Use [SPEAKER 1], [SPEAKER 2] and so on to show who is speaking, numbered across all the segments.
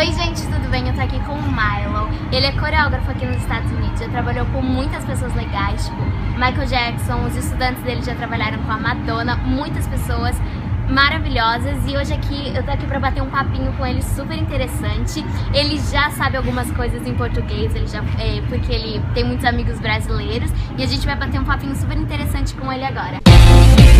[SPEAKER 1] Oi gente, tudo bem? Eu tô aqui com o Milo. Ele é coreógrafo aqui nos Estados Unidos, já trabalhou com muitas pessoas legais, tipo Michael Jackson, os estudantes dele já trabalharam com a Madonna, muitas pessoas maravilhosas e hoje aqui eu tô aqui pra bater um papinho com ele super interessante. Ele já sabe algumas coisas em português, ele já, é, porque ele tem muitos amigos brasileiros e a gente vai bater um papinho super interessante com ele agora. Hi,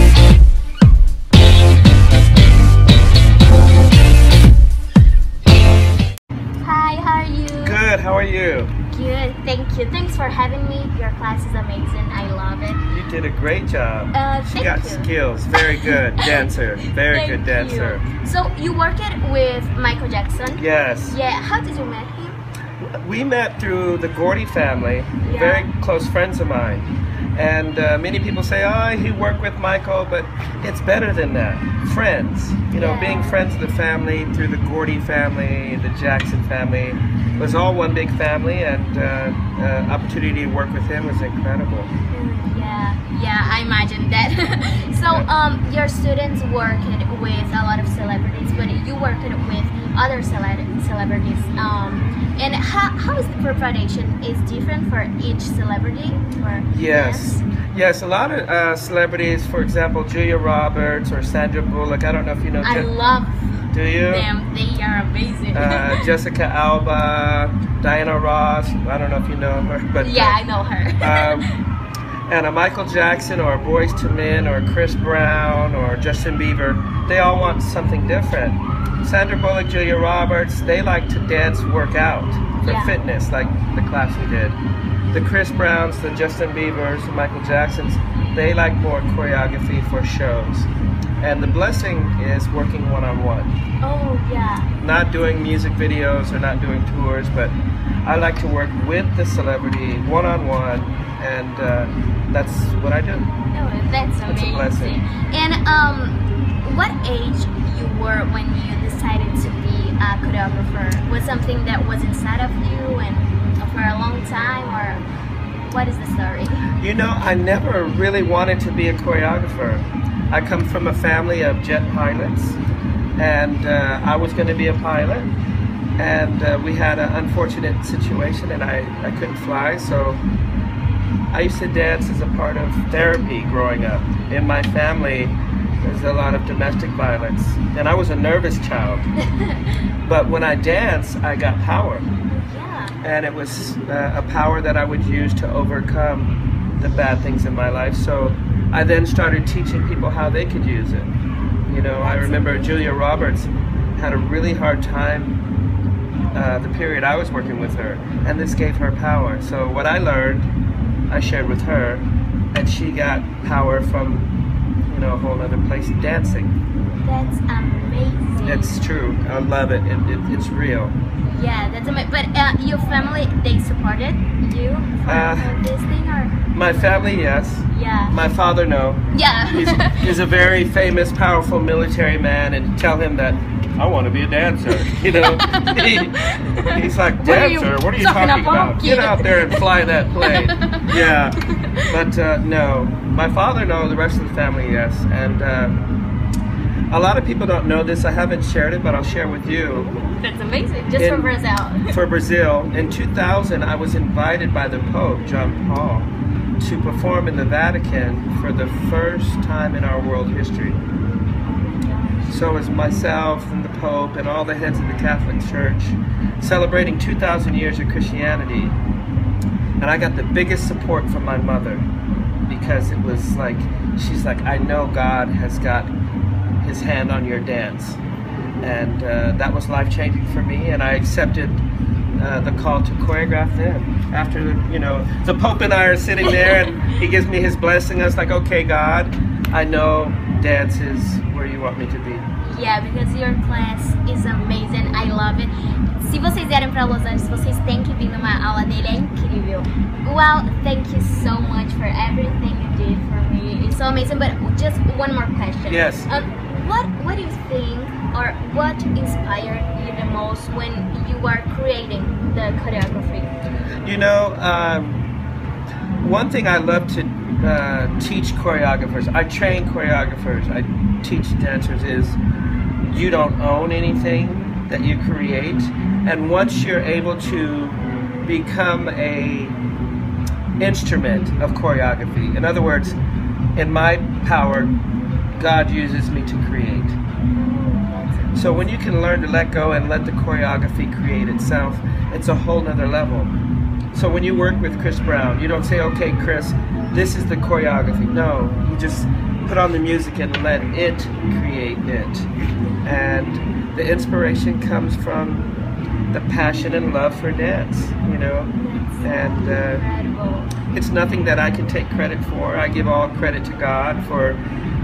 [SPEAKER 1] You. Thanks for having me. Your class is amazing. I love it.
[SPEAKER 2] You did a great job.
[SPEAKER 1] Uh,
[SPEAKER 2] She
[SPEAKER 1] thank
[SPEAKER 2] got
[SPEAKER 1] you.
[SPEAKER 2] skills. Very good dancer. Very good dancer.
[SPEAKER 1] You. So you worked with Michael Jackson?
[SPEAKER 2] Yes.
[SPEAKER 1] Yeah. How did you meet him?
[SPEAKER 2] We met through the Gordy family,
[SPEAKER 1] Yeah.
[SPEAKER 2] very close friends of mine. And uh, many people say, oh, he worked with Michael, but it's better than that. Friends. You know,
[SPEAKER 1] Yeah.
[SPEAKER 2] being friends of the family through the Gordy family, the Jackson family, was all one big family, and uh, uh, opportunity to work with him was incredible.
[SPEAKER 1] Yeah, yeah, I imagine that. so, um, your students worked with a lot of celebrities, but you worked with other cele- celebrities. Um, and how, how is the preparation? Is different for each celebrity? Or
[SPEAKER 2] Yes. Yes, a lot of uh, celebrities, for example, Julia Roberts or Sandra Bullock. I don't know if you know.
[SPEAKER 1] I love
[SPEAKER 2] do you?
[SPEAKER 1] them. They are amazing.
[SPEAKER 2] Uh, Jessica Alba, Diana Ross. I don't know if you know her, but uh,
[SPEAKER 1] yeah, I know her.
[SPEAKER 2] um, and a Michael Jackson or a Boyz II Men or Chris Brown or Justin Bieber, they all want something different. Sandra Bullock, Julia Roberts, they like to dance, work out for
[SPEAKER 1] Yeah.
[SPEAKER 2] fitness, like the class we did. The Chris Browns, the Justin Biebers, the Michael Jacksons, they like more choreography for shows. And the blessing is working one on one
[SPEAKER 1] oh, yeah.
[SPEAKER 2] not doing music videos or not doing tours, but I like to work with the celebrity one on one, and uh, that's what I do.
[SPEAKER 1] Oh, that's
[SPEAKER 2] It's a blessing.
[SPEAKER 1] And um, what age you were when you decided to be a choreographer? Was something that was inside of you and for a long time, or what is the story?
[SPEAKER 2] You know, I never really wanted to be a choreographer. I come from a family of jet pilots, and uh, I was going to be a pilot. And uh, we had an unfortunate situation, and I, I couldn't fly, so I used to dance as a part of therapy growing up. In my family, there's a lot of domestic violence, and I was a nervous child. but when I danced, I got power
[SPEAKER 1] yeah.
[SPEAKER 2] and it was uh, a power that I would use to overcome the bad things in my life. So I then started teaching people how they could use it. You know, I remember. Julia Roberts had a really hard time uh, the period I was working with her, and this gave her power. So what I learned, I shared with her, and she got power from, you know, a whole other place, dancing.
[SPEAKER 1] That's amazing.
[SPEAKER 2] It's true. I love it. it, it it's real.
[SPEAKER 1] yeah, that's amazing. But uh, your family they supported you for,
[SPEAKER 2] Uh,
[SPEAKER 1] for this thing, or
[SPEAKER 2] My family, yes.
[SPEAKER 1] yeah,
[SPEAKER 2] My father, no.
[SPEAKER 1] yeah.
[SPEAKER 2] he's, he's a very famous, powerful military man, and tell him that I want to be a dancer. You know, he, he's like,
[SPEAKER 1] What are you
[SPEAKER 2] dancer? What are you
[SPEAKER 1] talking about?
[SPEAKER 2] Get out there and fly that plane. yeah, but uh, no, my father, no. The rest of the family, yes. And uh, a lot of people don't know this. I haven't shared it, but I'll share with you.
[SPEAKER 1] that's amazing. Just
[SPEAKER 2] In-
[SPEAKER 1] for Brazil.
[SPEAKER 2] For Brazil, in 2000, I was invited by the Pope, John Paul, to perform in the Vatican for the first time in our world history. So is myself and the Pope and all the heads of the Catholic Church celebrating 2,000 years of Christianity. And I got the biggest support from my mother because it was like, she's like, I know God has got his hand on your dance. And uh, that was life changing for me, and I accepted uh, the call to choreograph then. After, you know, the Pope and I are sitting there, and he gives me his blessing. I was like, okay, God, I know dance is where you want me to be.
[SPEAKER 1] Yeah, because your class is amazing. I love it. Se vocês vierem para Los Angeles, vocês têm que vir numa aula dele, é incrível. Well, thank you so much for everything you did for me. It's so amazing. But just one more question.
[SPEAKER 2] Yes.
[SPEAKER 1] Um, what What do you think, or what inspired you the most when you were creating the choreography?
[SPEAKER 2] You know, um, one thing I love to uh, teach choreographers, I train choreographers, I teach dancers is you don't own anything, that you create. And once you're able to become a instrument of choreography, in other words, in my power, God uses me to create. So when you can learn to let go and let the choreography create itself, it's a whole nother level. So when you work with Chris Brown, you don't say, okay, Chris, this is the choreography. No, you just put on the music and let it create it. And the inspiration comes from the passion and love for dance, you know. And uh, it's nothing that I can take credit for. I give all credit to God for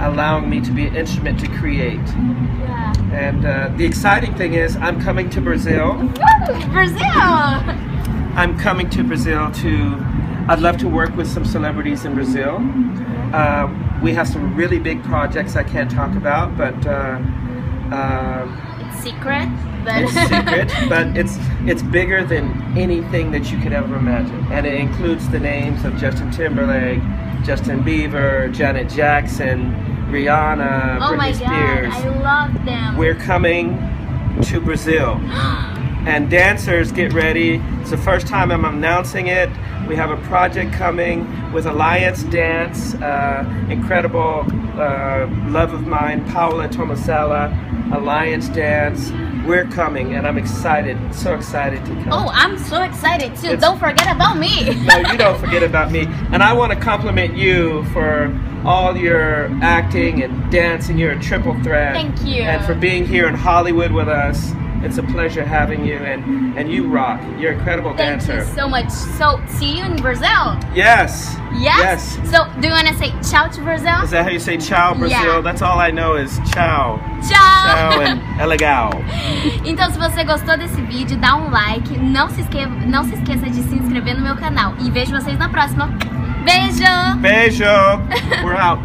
[SPEAKER 2] allowing me to be an instrument to create.
[SPEAKER 1] Yeah.
[SPEAKER 2] And uh, the exciting thing is, I'm coming to Brazil.
[SPEAKER 1] Woo! Brazil!
[SPEAKER 2] I'm coming to Brazil to. I'd love to work with some celebrities in Brazil. Uh, we have some really big projects I can't talk about, but uh, uh,
[SPEAKER 1] It's secret, but
[SPEAKER 2] it's secret. but it's it's bigger than anything that you could ever imagine, and it includes the names of Justin Timberlake, Justin Bieber, Janet Jackson, Rihanna,
[SPEAKER 1] oh
[SPEAKER 2] Britney
[SPEAKER 1] my
[SPEAKER 2] Spears.
[SPEAKER 1] god, I love them.
[SPEAKER 2] We're coming to Brazil. And dancers, get ready. It's the first time I'm announcing it. We have a project coming with Alliance Dance, uh, incredible uh, love of mine, Paula Tomasella, Alliance Dance. We're coming, and I'm excited, so excited to come.
[SPEAKER 1] oh, I'm so excited too.
[SPEAKER 2] It's-
[SPEAKER 1] Don't forget about me.
[SPEAKER 2] No, you don't forget about me. And I want to compliment you for all your acting and dancing. You're a triple threat.
[SPEAKER 1] Thank you.
[SPEAKER 2] And for being here in Hollywood with us. It's a pleasure having you, and, and you rock. You're an incredible
[SPEAKER 1] Thank
[SPEAKER 2] dancer.
[SPEAKER 1] you so much. So, see you in Brazil.
[SPEAKER 2] Yes.
[SPEAKER 1] Yes?
[SPEAKER 2] Yes.
[SPEAKER 1] So, do you want to say ciao to Brazil?
[SPEAKER 2] Is that how you say ciao, Brazil?
[SPEAKER 1] Yeah.
[SPEAKER 2] That's all I know is ciao.
[SPEAKER 1] Tchau!
[SPEAKER 2] Ciao and é legal.
[SPEAKER 1] Então, se você gostou desse vídeo, dá um like. Não se, esque... não se esqueça de se inscrever no meu canal. E vejo vocês na próxima. Beijo!
[SPEAKER 2] Beijo. We're out.